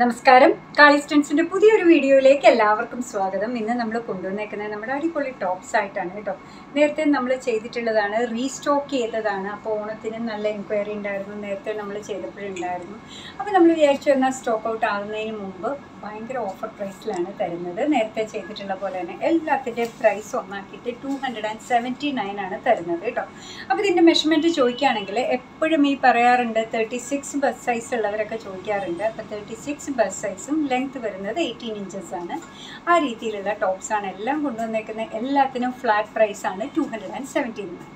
നമസ്കാരം. കാളിസ്റ്റൻസിന്റെ പുതിയൊരു വീഡിയോയിലേക്ക് എല്ലാവർക്കും സ്വാഗതം. ഇന്ന് നമ്മൾ കൊണ്ടുവന്നേക്കുന്നത് നമ്മുടെ അടിപൊളി ടോപ്സ് ആയിട്ടാണ് കേട്ടോ. നേരത്തെ നമ്മൾ ചെയ്തിട്ടുള്ളതാണ് റീസ്റ്റോക്ക് ചെയ്തതാണ്. അപ്പോൾ ഓണത്തിന് നല്ല എൻക്വയറി ഉണ്ടായിരുന്നു. നേരത്തെ നമ്മൾ ചെയ്തപ്പോഴുണ്ടായിരുന്നു. അപ്പോൾ നമ്മൾ വിചാരിച്ചു എന്നാൽ സ്റ്റോക്ക് ഔട്ട് ആകുന്നതിന് മുമ്പ് ഭയങ്കര ഓഫർ പ്രൈസിലാണ് തരുന്നത്. നേരത്തെ ചെയ്തിട്ടുള്ള പോലെ തന്നെ എല്ലാത്തിന്റെ price ഒന്നാക്കിയിട്ട് two hundred and seventy nine ആണ് തരുന്നത് കേട്ടോ. അപ്പോൾ ഇതിന്റെ മെഷർമെന്റ് ചോദിക്കുകയാണെങ്കിൽ എപ്പോഴും ഈ പറയാറുണ്ട് തേർട്ടി സിക്സ് ബസ് സൈസ് ഉള്ളവരൊക്കെ ചോദിക്കാറുണ്ട്. അപ്പോൾ തേർട്ടി സിക്സ് ബസ് സൈസും ലെങ്ത് വരുന്നത് എയ്റ്റീൻ ഇഞ്ചസ് ആണ്. ആ രീതിയിലുള്ള ടോപ്സ് ആണ് എല്ലാം കൊണ്ടുവന്നേക്കുന്നത്. എല്ലാത്തിനും ഫ്ലാറ്റ് പ്രൈസ് ആണ് two hundred and seventy nine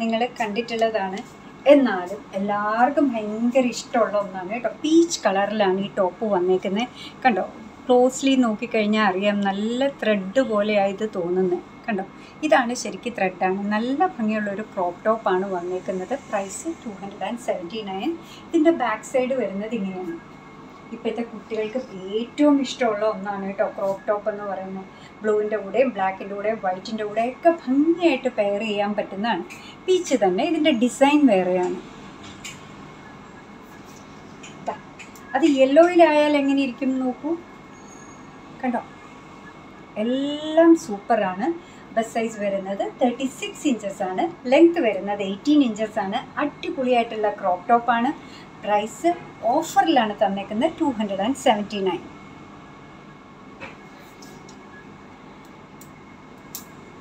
നിങ്ങൾ കണ്ടിട്ടുള്ളതാണ്. എന്നാലും എല്ലാവർക്കും ഭയങ്കര ഇഷ്ടമുള്ള ഒന്നാണ് കേട്ടോ. പീച്ച് കളറിലാണ് ഈ ടോപ്പ് വന്നേക്കുന്നത്. കണ്ടോ? ക്ലോസ്ലി നോക്കിക്കഴിഞ്ഞാൽ അറിയാം നല്ല ത്രെഡ് പോലെയായത് തോന്നുന്നത്. കണ്ടോ? ഇതാണ് ശരിക്കും ത്രെഡാണ് നല്ല ഭംഗിയുള്ള ഒരു ക്രോപ്പ് ടോപ്പാണ് വന്നേക്കുന്നത്. Price two hundred and seventy nine ഇതിന്റെ ബാക്ക് സൈഡ് വരുന്നത് ഇങ്ങനെയാണ്. ഇപ്പോഴത്തെ കുട്ടികൾക്ക് ഏറ്റവും ഇഷ്ടമുള്ള ഒന്നാണ് കേട്ടോ ക്രോപ്പ് ടോപ്പ് എന്ന് പറയുന്നത്. ബ്ലൂവിന്റെ കൂടെയും ബ്ലാക്കിന്റെ കൂടെയും വൈറ്റിന്റെ കൂടെ ഒക്കെ ഭംഗിയായിട്ട് പെയർ ചെയ്യാൻ പറ്റുന്നതാണ്. പീച്ച് തന്നെ ഇതിന്റെ ഡിസൈൻ വേറെയാണ്. അത് യെല്ലോയിലായാൽ എങ്ങനെ ഇരിക്കും നോക്കൂ. കണ്ടോ? എല്ലാം സൂപ്പറാണ് ബസ് സൈസ് വരുന്നത് തേർട്ടി സിക്സ് ഇഞ്ചസ് ആണ്. ലെങ്ത് വരുന്നത് എയ്റ്റീൻ ഇഞ്ചസ് ആണ്. അടിപൊളിയായിട്ടുള്ള ക്രോപ്പ് ടോപ്പാണ് പ്രൈസ് ഓഫറിലാണ് തന്നേക്കുന്നത് two hundred and seventy nine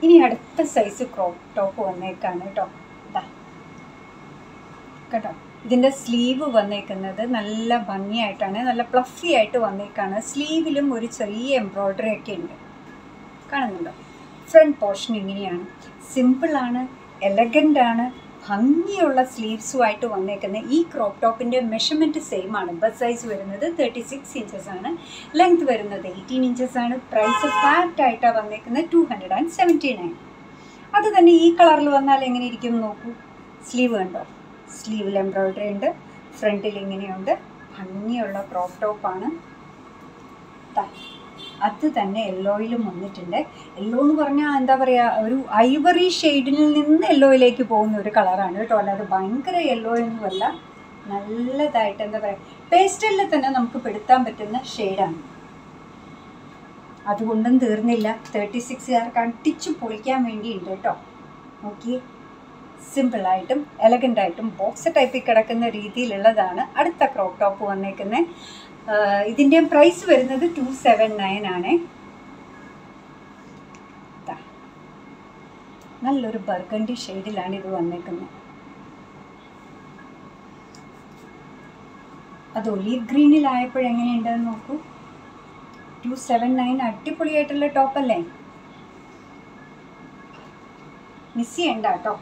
ഇനി അടുത്ത സൈസ് ക്രോപ്പ് ടോപ്പ് വന്നേക്കാണ് കേട്ടോ ഇതാ കേട്ടോ. ഇതിന്റെ സ്ലീവ് വന്നേക്കുന്നത് നല്ല ഭംഗിയായിട്ടാണ് നല്ല പ്ലഫി ആയിട്ട് വന്നേക്കാണ്. സ്ലീവിലും ഒരു ചെറിയ എംബ്രോയ്ഡറി ഒക്കെ ഉണ്ട്. കാണുന്നുണ്ടോ? ഫ്രണ്ട് പോർഷൻ ഇങ്ങനെയാണ്. സിമ്പിളാണ് എലഗന്റ് ആണ് ഭംഗിയുള്ള സ്ലീവ്സുമായിട്ട് വന്നേക്കുന്ന ഈ ക്രോപ്പ് ടോപ്പിന്റെ മെഷർമെന്റ് സെയിം ആണ്. ബസ് സൈസ് വരുന്നത് തേർട്ടി സിക്സ് ഇഞ്ചസ് ആണ്. ലെങ്ത് വരുന്നത് എയ്റ്റീൻ ഇഞ്ചസ് ആണ്. പ്രൈസ് ഫാറ്റ് ആയിട്ടാണ് വന്നേക്കുന്നത് two hundred and seventy nine അത് തന്നെ ഈ കളറിൽ വന്നാൽ എങ്ങനെ ഇരിക്കും നോക്കൂ. സ്ലീവ് കണ്ടോ? സ്ലീവിൽ എംബ്രോയിഡറി ഉണ്ട്. ഫ്രണ്ടിൽ ഇങ്ങനെയുണ്ട്. ഭംഗിയുള്ള ക്രോപ്പ് ടോപ്പാണ് അത് തന്നെ യെല്ലോയിലും വന്നിട്ടുണ്ട്. യെല്ലോ എന്ന് പറഞ്ഞാൽ എന്താ പറയുക ഒരു ഐവറി ഷെയ്ഡിൽ നിന്ന് യെല്ലോയിലേക്ക് പോകുന്ന ഒരു കളറാണ് കേട്ടോ. അല്ലാതെ ഭയങ്കര യെല്ലോ ഒന്നുമല്ല നല്ലതായിട്ട് എന്താ പറയുക പേസ്റ്റലിൽ തന്നെ നമുക്ക് പെടുത്താൻ പറ്റുന്ന ഷെയ്ഡാണ് അതുകൊണ്ടും തീർന്നില്ല. തേർട്ടി സിക്സുകാർക്ക് അടിച്ചു പൊളിക്കാൻ വേണ്ടിയുണ്ട് കേട്ടോ. നോക്കി സിമ്പിളായിട്ടും എലഗന്റായിട്ടും ബോക്സ് ടൈപ്പിൽ കിടക്കുന്ന രീതിയിലുള്ളതാണ് അടുത്ത ക്രോപ്പ് ടോപ്പ് വന്നേക്കുന്നത് ഇതിന്റെ പ്രൈസ് വരുന്നത് ടു സെവൻ നയൻ ആണ്. നല്ലൊരു ബർഗണ്ടി ഷെയ്ഡിലാണ് ഇത് വന്നേക്കുന്നത് അത് ഒലീവ് ഗ്രീനിലായപ്പോഴെങ്ങനെയുണ്ടെന്ന് നോക്കൂ. ടു സെവൻ നയൻ അടിപൊളിയായിട്ടുള്ള ടോപ്പല്ലേ മിസ് ചെയ്യണ്ട കേട്ടോ.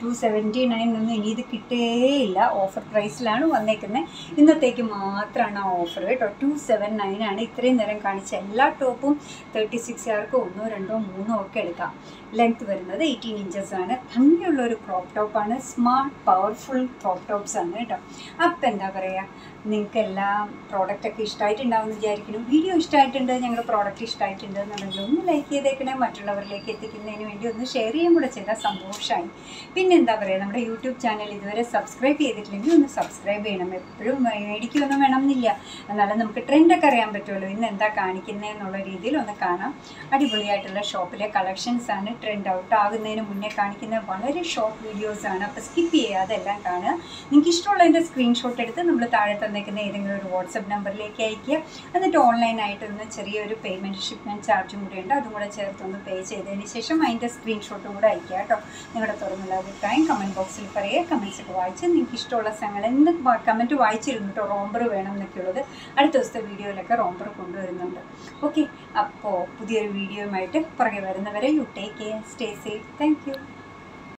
ടു സെവന്റി നയൻ ഒന്നും ഇനി ഇത് കിട്ടേയില്ല. ഓഫർ പ്രൈസിലാണ് വന്നേക്കുന്നത് ഇന്നത്തേക്ക് മാത്രമാണ് ആ ഓഫർ കേട്ടോ. ടു സെവൻ നയൻ ആണ്. ഇത്രയും നേരം കാണിച്ച എല്ലാ ടോപ്പും തേർട്ടി സിക്സുകാർക്ക് ഒന്നോ രണ്ടോ മൂന്നോ ഒക്കെ എടുക്കാം. ലെങ്ത് വരുന്നത് എയ്റ്റീൻ ആണ്. ഭംഗിയുള്ള ഒരു ക്രോപ്പ് ടോപ്പാണ് സ്മാർട്ട് പവർഫുൾ ക്രോപ്പ് ടോപ്സ് ആണ് കേട്ടോ. അപ്പം എന്താ പറയുക നിങ്ങൾക്ക് എല്ലാ പ്രോഡക്റ്റൊക്കെ ഇഷ്ടമായിട്ടുണ്ടാവും എന്ന് വിചാരിക്കുന്നു. വീഡിയോ ഇഷ്ടമായിട്ടുണ്ട് ഞങ്ങളുടെ പ്രോഡക്റ്റ് ഇഷ്ടമായിട്ടുണ്ട് എന്നുണ്ടെങ്കിൽ ഒന്ന് ലൈക്ക് ചെയ്തേക്കണേ മറ്റുള്ളവരിലേക്ക് എത്തിക്കുന്നതിന് വേണ്ടി ഒന്ന് ഷെയർ ചെയ്യാൻ കൂടെ ചെയ്താൽ സന്തോഷമായി പിന്നെ എന്താ പറയുക നമ്മുടെ യൂട്യൂബ് ചാനൽ ഇതുവരെ സബ്സ്ക്രൈബ് ചെയ്തിട്ടില്ലെങ്കിൽ ഒന്ന് സബ്സ്ക്രൈബ് ചെയ്യണം. എപ്പോഴും മേടിക്കുകയൊന്നും വേണമെന്നില്ല. എന്നാലും നമുക്ക് ട്രെൻഡൊക്കെ അറിയാൻ പറ്റുമല്ലോ ഇന്ന് എന്താ കാണിക്കുന്നത് എന്നുള്ള രീതിയിൽ ഒന്ന് കാണാം. അടിപൊളിയായിട്ടുള്ള ഷോപ്പിലെ കളക്ഷൻസ് ആണ് ട്രെൻഡ് ഔട്ട് ആകുന്നതിന് മുന്നേ കാണിക്കുന്ന വളരെ ഷോർട്ട് വീഡിയോസ് ആണ്. അപ്പോൾ സ്കിപ്പ് ചെയ്യാതെ എല്ലാം കാണുക. നിങ്ങൾക്ക് ഇഷ്ടമുള്ളതിന്റെ സ്ക്രീൻഷോട്ട് എടുത്ത് നമ്മൾ താഴെ തന്നേക്കുന്ന ഏതെങ്കിലും ഒരു വാട്സപ്പ് നമ്പറിലേക്ക് അയക്കുക എന്നിട്ട് ഓൺലൈനായിട്ട് ഒന്ന് ചെറിയൊരു പേയ്മെന്റ് ഷിപ്മെന്റ് ചാർജും കൂടെ ഉണ്ട്. അതും കൂടെ ചേർത്തൊന്ന് പേ ചെയ്തതിന് ശേഷം അതിന്റെ സ്ക്രീൻഷോട്ടും കൂടെ അയക്കുക കേട്ടോ. നിങ്ങളുടെ തുറന്നുള്ള അഭിപ്രായം കമന്റ് ബോക്സിൽ പറയുക കമൻസ് ഒക്കെ വായിച്ച് നിങ്ങൾക്ക് ഇഷ്ടമുള്ള സ്ഥലങ്ങൾ എന്ത് കമന്റ് വായിച്ചിരുന്നു കേട്ടോ റോംബർ വേണം എന്നൊക്കെയുള്ളത് അടുത്ത ദിവസത്തെ വീഡിയോയിലൊക്കെ റോംബർ കൊണ്ടുവരുന്നുണ്ട്. ഓക്കെ അപ്പോൾ പുതിയൊരു വീഡിയോയുമായിട്ട് പുറകെ വരുന്നവരെ you take care stay safe thank